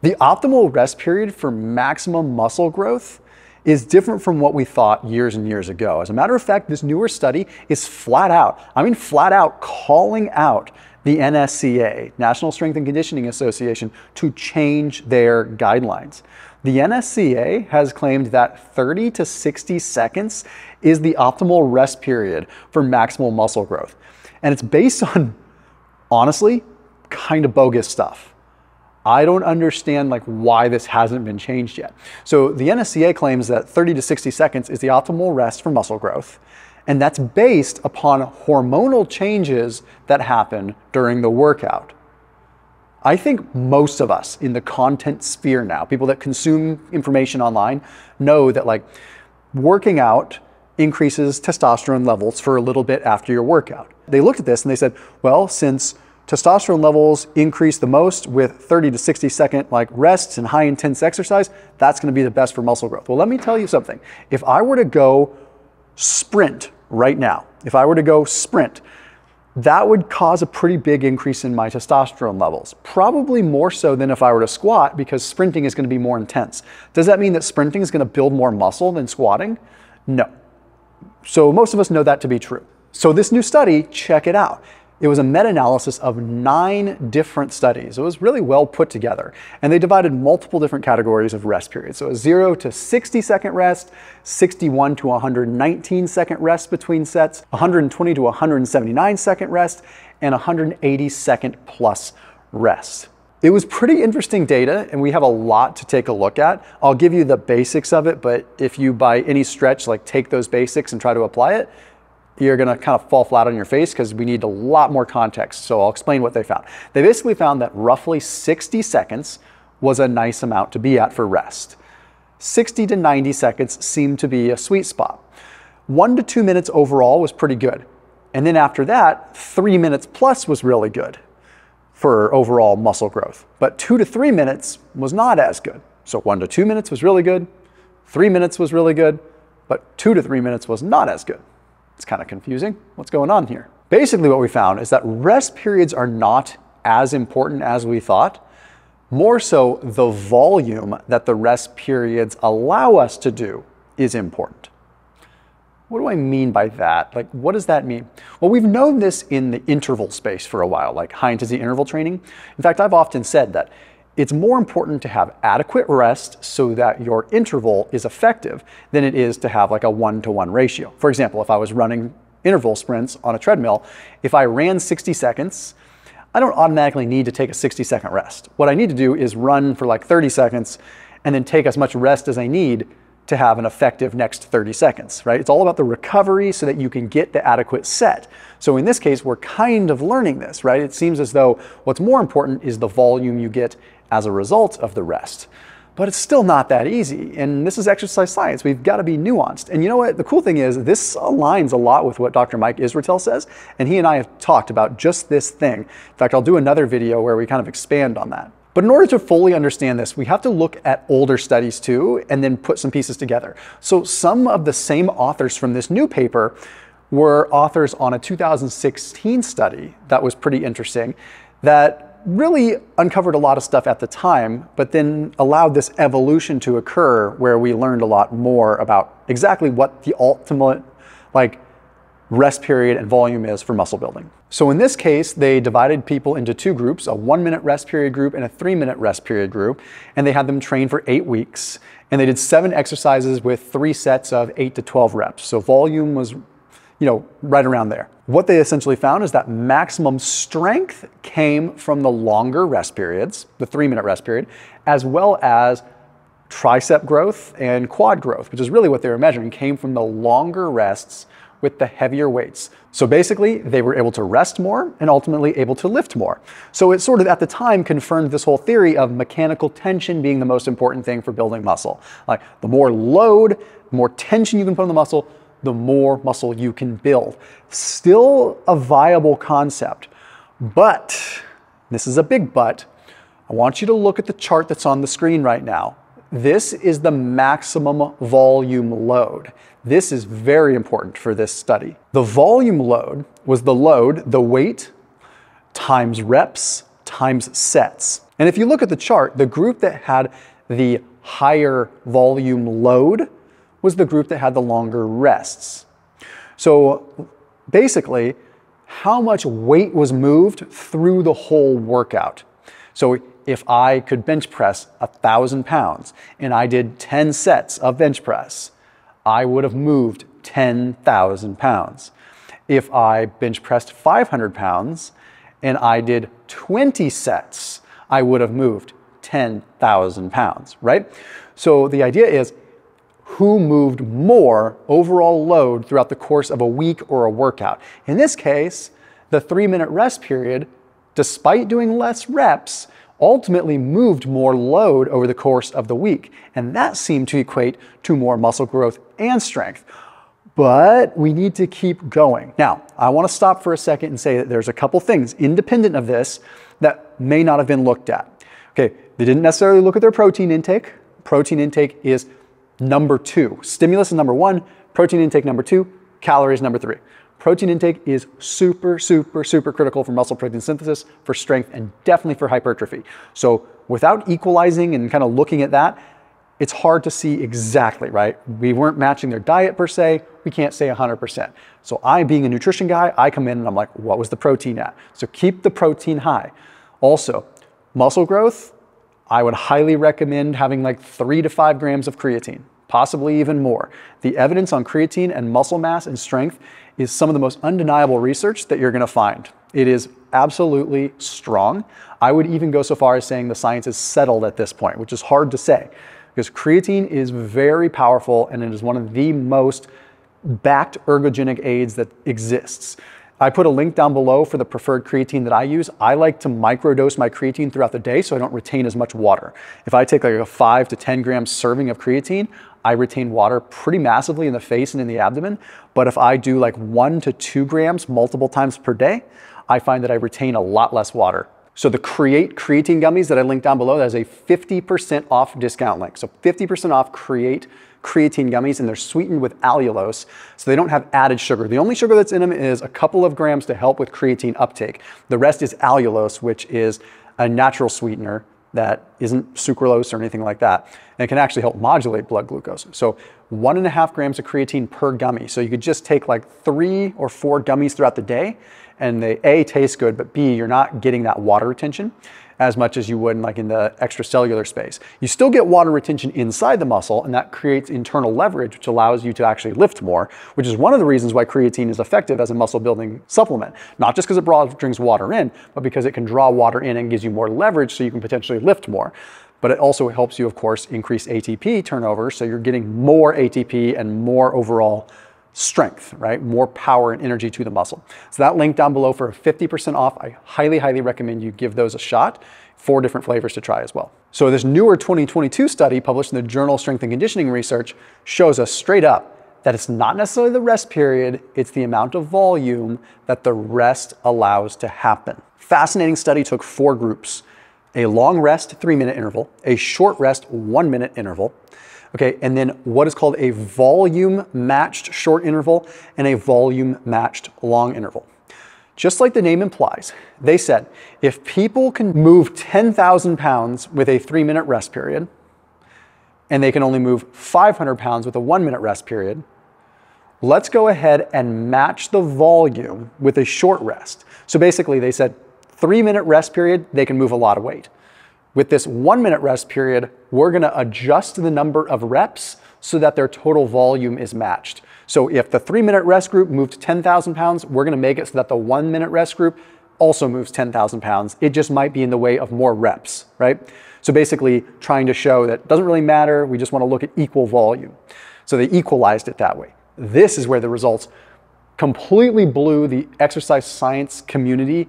The optimal rest period for maximum muscle growth is different from what we thought years and years ago. As a matter of fact, this newer study is flat out, I mean, flat out calling out the NSCA, National Strength and Conditioning Association, to change their guidelines. The NSCA has claimed that 30 to 60 seconds is the optimal rest period for maximal muscle growth. And it's based on, honestly, kind of bogus stuff. I don't understand like why this hasn't been changed yet. So the NSCA claims that 30 to 60 seconds is the optimal rest for muscle growth. And that's based upon hormonal changes that happen during the workout. I think most of us in the content sphere now, people that consume information online, know that like working out increases testosterone levels for a little bit after your workout. They looked at this and they said, well, since testosterone levels increase the most with 30 to 60 second like rests and high intense exercise, that's going to be the best for muscle growth. Well, let me tell you something. If I were to go sprint right now, if I were to go sprint, that would cause a pretty big increase in my testosterone levels. Probably more so than if I were to squat because sprinting is going to be more intense. Does that mean that sprinting is going to build more muscle than squatting? No. So most of us know that to be true. So this new study, check it out. It was a meta-analysis of nine different studies. It was really well put together. And they divided multiple different categories of rest periods. So a zero to 60 second rest, 61 to 119 second rest between sets, 120 to 179 second rest, and 180 second plus rest. It was pretty interesting data, and we have a lot to take a look at. I'll give you the basics of it, but if you by any stretch like take those basics and try to apply it, you're to kind of fall flat on your face because we need a lot more context. So I'll explain what they found. They basically found that roughly 60 seconds was a nice amount to be at for rest. 60 to 90 seconds seemed to be a sweet spot. One to two minutes overall was pretty good. And then after that, three minutes plus was really good for overall muscle growth. But two to three minutes was not as good. So one to two minutes was really good, three minutes was really good, but two to three minutes was not as good. It's kind of confusing. What's going on here? Basically, what we found is that rest periods are not as important as we thought. More so, the volume that the rest periods allow us to do is important. What do I mean by that? Like, what does that mean? Well, we've known this in the interval space for a while, like high intensity interval training. In fact, I've often said that it's more important to have adequate rest so that your interval is effective than it is to have like a one to one ratio. For example, if I was running interval sprints on a treadmill, if I ran 60 seconds, I don't automatically need to take a 60 second rest. What I need to do is run for like 30 seconds and then take as much rest as I need to have an effective next 30 seconds, right? It's all about the recovery so that you can get the adequate set. So in this case, we're kind of learning this, right? It seems as though what's more important is the volume you get as a result of the rest. But it's still not that easy. And this is exercise science. We've got to be nuanced. And you know what? The cool thing is, this aligns a lot with what Dr. Mike Israetel says. And he and I have talked about just this thing. In fact, I'll do another video where we kind of expand on that. But in order to fully understand this, we have to look at older studies too, and then put some pieces together. So some of the same authors from this new paper were authors on a 2016 study that was pretty interesting that really uncovered a lot of stuff at the time, but then allowed this evolution to occur where we learned a lot more about exactly what the ultimate like rest period and volume is for muscle building. So in this case, they divided people into two groups, a one minute rest period group and a three minute rest period group, and they had them train for eight weeks. And they did seven exercises with three sets of eight to 12 reps. So volume was you know, right around there. What they essentially found is that maximum strength came from the longer rest periods, the three minute rest period, as well as tricep growth and quad growth, which is really what they were measuring, came from the longer rests with the heavier weights. So basically, they were able to rest more and ultimately able to lift more. So it sort of at the time confirmed this whole theory of mechanical tension being the most important thing for building muscle. Like the more load, the more tension you can put on the muscle, the more muscle you can build. Still a viable concept, but this is a big but. I want you to look at the chart that's on the screen right now. This is the maximum volume load. This is very important for this study. The volume load was the load, the weight, times reps, times sets. And if you look at the chart, the group that had the higher volume load was the group that had the longer rests. So basically, how much weight was moved through the whole workout. So if I could bench press a thousand pounds and I did 10 sets of bench press, I would have moved 10,000 pounds. If I bench pressed 500 pounds and I did 20 sets, I would have moved 10,000 pounds, right? So the idea is who moved more overall load throughout the course of a week or a workout. In this case, the three minute rest period, despite doing less reps, ultimately moved more load over the course of the week. And that seemed to equate to more muscle growth and strength. But we need to keep going. Now, I want to stop for a second and say that there's a couple things independent of this that may not have been looked at. Okay, they didn't necessarily look at their protein intake. Protein intake is number two. Stimulus is number one, protein intake number two, calories number three. Protein intake is super, super, super critical for muscle protein synthesis, for strength, and definitely for hypertrophy. So without equalizing and kind of looking at that, it's hard to see exactly, right? We weren't matching their diet per se. We can't say 100%. So I, being a nutrition guy, I come in and I'm like, what was the protein at? So keep the protein high. Also, muscle growth, I would highly recommend having like three to five grams of creatine, possibly even more. The evidence on creatine and muscle mass and strength is some of the most undeniable research that you're gonna find. It is absolutely strong. I would even go so far as saying the science is settled at this point, which is hard to say because creatine is very powerful and it is one of the most backed ergogenic aids that exists. I put a link down below for the preferred creatine that I use. I like to microdose my creatine throughout the day so I don't retain as much water. If I take like a five to 10 gram serving of creatine, I retain water pretty massively in the face and in the abdomen. But if I do like one to two grams multiple times per day, I find that I retain a lot less water. So the Create creatine gummies that I linked down below, that is a 50% off discount link. So 50% off Create creatine gummies and they're sweetened with allulose, so they don't have added sugar. The only sugar that's in them is a couple of grams to help with creatine uptake. The rest is allulose, which is a natural sweetener that isn't sucralose or anything like that. And it can actually help modulate blood glucose. So one and a half grams of creatine per gummy. So you could just take like three or four gummies throughout the day and they A, taste good, but B, you're not getting that water retention as much as you would in like in the extracellular space. You still get water retention inside the muscle and that creates internal leverage, which allows you to actually lift more, which is one of the reasons why creatine is effective as a muscle building supplement. Not just because it brings water in, but because it can draw water in and gives you more leverage so you can potentially lift more but it also helps you, of course, increase ATP turnover. So you're getting more ATP and more overall strength, right? More power and energy to the muscle. So that link down below for 50% off, I highly, highly recommend you give those a shot. Four different flavors to try as well. So this newer 2022 study published in the Journal Strength and Conditioning Research shows us straight up that it's not necessarily the rest period, it's the amount of volume that the rest allows to happen. Fascinating study took four groups, a long rest three minute interval, a short rest one minute interval, Okay, and then what is called a volume matched short interval and a volume matched long interval. Just like the name implies, they said if people can move 10,000 pounds with a three minute rest period, and they can only move 500 pounds with a one minute rest period, let's go ahead and match the volume with a short rest. So basically, they said three minute rest period, they can move a lot of weight. With this one minute rest period, we're gonna adjust the number of reps so that their total volume is matched. So if the three minute rest group moved 10,000 pounds, we're gonna make it so that the one minute rest group also moves 10,000 pounds. It just might be in the way of more reps, right? So basically trying to show that doesn't really matter, we just wanna look at equal volume. So they equalized it that way. This is where the results completely blew the exercise science community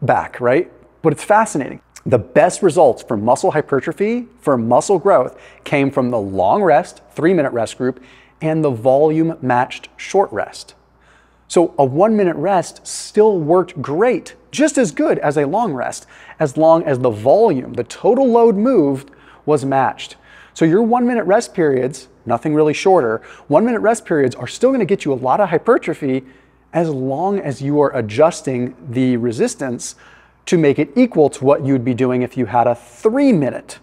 back, right? But it's fascinating. The best results for muscle hypertrophy, for muscle growth, came from the long rest, three minute rest group, and the volume matched short rest. So a one minute rest still worked great, just as good as a long rest, as long as the volume, the total load moved, was matched. So your one minute rest periods, nothing really shorter, one minute rest periods are still gonna get you a lot of hypertrophy as long as you are adjusting the resistance to make it equal to what you'd be doing if you had a three minute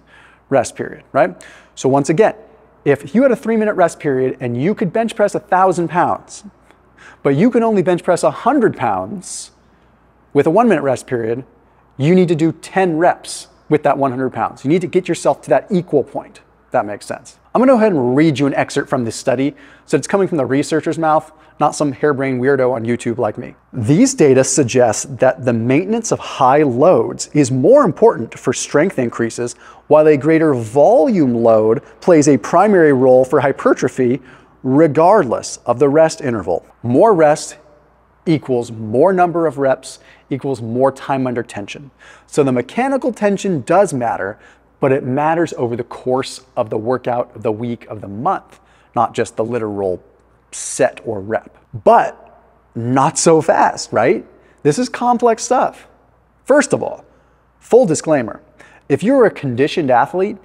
rest period, right? So once again, if you had a three minute rest period and you could bench press a thousand pounds, but you can only bench press a hundred pounds with a one minute rest period, you need to do 10 reps with that 100 pounds. You need to get yourself to that equal point. That makes sense. I'm gonna go ahead and read you an excerpt from this study. So it's coming from the researcher's mouth, not some harebrained weirdo on YouTube like me. These data suggest that the maintenance of high loads is more important for strength increases, while a greater volume load plays a primary role for hypertrophy regardless of the rest interval. More rest equals more number of reps equals more time under tension. So the mechanical tension does matter, but it matters over the course of the workout, of the week, of the month, not just the literal set or rep. But not so fast, right? This is complex stuff. First of all, full disclaimer if you're a conditioned athlete,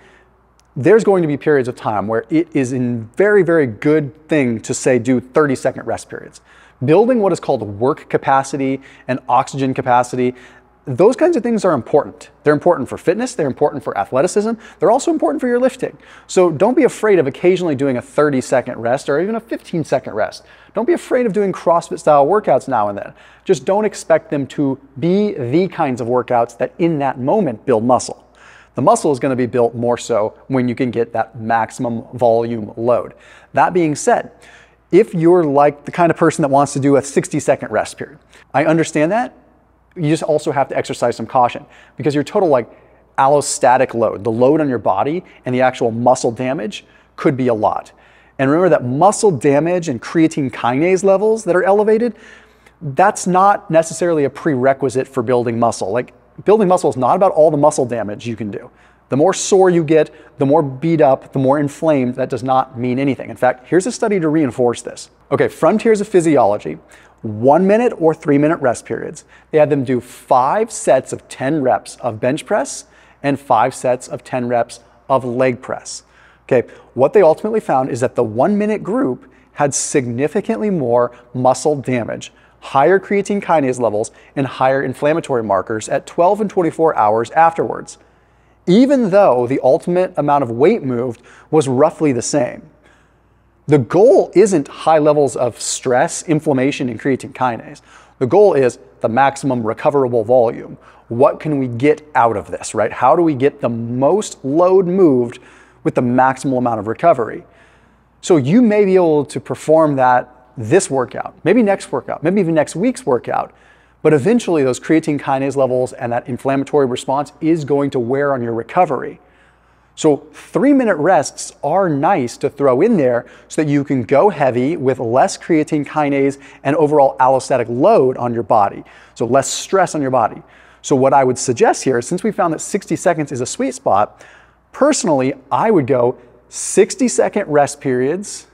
there's going to be periods of time where it is a very, very good thing to say do 30 second rest periods. Building what is called work capacity and oxygen capacity, those kinds of things are important. They're important for fitness, they're important for athleticism, they're also important for your lifting. So don't be afraid of occasionally doing a 30 second rest or even a 15 second rest. Don't be afraid of doing CrossFit style workouts now and then. Just don't expect them to be the kinds of workouts that in that moment build muscle. The muscle is going to be built more so when you can get that maximum volume load. That being said, if you're like the kind of person that wants to do a 60 second rest period, I understand that you just also have to exercise some caution because your total like allostatic load, the load on your body and the actual muscle damage could be a lot. And remember that muscle damage and creatine kinase levels that are elevated, that's not necessarily a prerequisite for building muscle. Like building muscle is not about all the muscle damage you can do. The more sore you get, the more beat up, the more inflamed, that does not mean anything. In fact, here's a study to reinforce this. Okay, Frontiers of Physiology one minute or three minute rest periods. They had them do five sets of 10 reps of bench press and five sets of 10 reps of leg press. Okay, what they ultimately found is that the one minute group had significantly more muscle damage, higher creatine kinase levels, and higher inflammatory markers at 12 and 24 hours afterwards, even though the ultimate amount of weight moved was roughly the same. The goal isn't high levels of stress, inflammation, and creatine kinase. The goal is the maximum recoverable volume. What can we get out of this, right? How do we get the most load moved with the maximal amount of recovery? So you may be able to perform that this workout, maybe next workout, maybe even next week's workout, but eventually those creatine kinase levels and that inflammatory response is going to wear on your recovery. So three minute rests are nice to throw in there so that you can go heavy with less creatine kinase and overall allostatic load on your body. So less stress on your body. So what I would suggest here, since we found that 60 seconds is a sweet spot, personally, I would go 60 second rest periods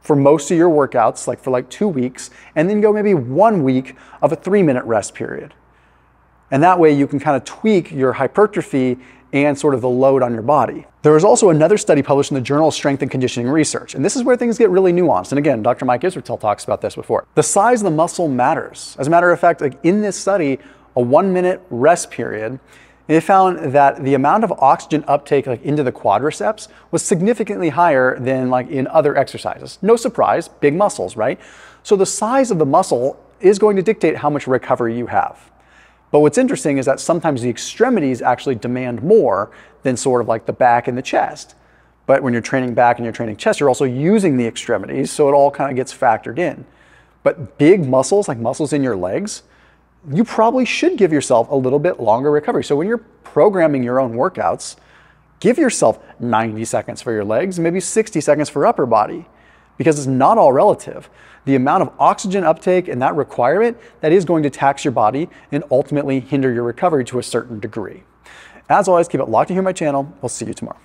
for most of your workouts, like for like two weeks, and then go maybe one week of a three minute rest period. And that way you can kind of tweak your hypertrophy and sort of the load on your body. There was also another study published in the Journal of Strength and Conditioning Research, and this is where things get really nuanced. And again, Dr. Mike Israetel talks about this before. The size of the muscle matters. As a matter of fact, like in this study, a one minute rest period, they found that the amount of oxygen uptake like into the quadriceps was significantly higher than like in other exercises. No surprise, big muscles, right? So the size of the muscle is going to dictate how much recovery you have. But what's interesting is that sometimes the extremities actually demand more than sort of like the back and the chest. But when you're training back and you're training chest, you're also using the extremities, so it all kind of gets factored in. But big muscles, like muscles in your legs, you probably should give yourself a little bit longer recovery. So when you're programming your own workouts, give yourself 90 seconds for your legs, maybe 60 seconds for upper body because it's not all relative. The amount of oxygen uptake and that requirement, that is going to tax your body and ultimately hinder your recovery to a certain degree. As always, keep it locked to here on my channel. We'll see you tomorrow.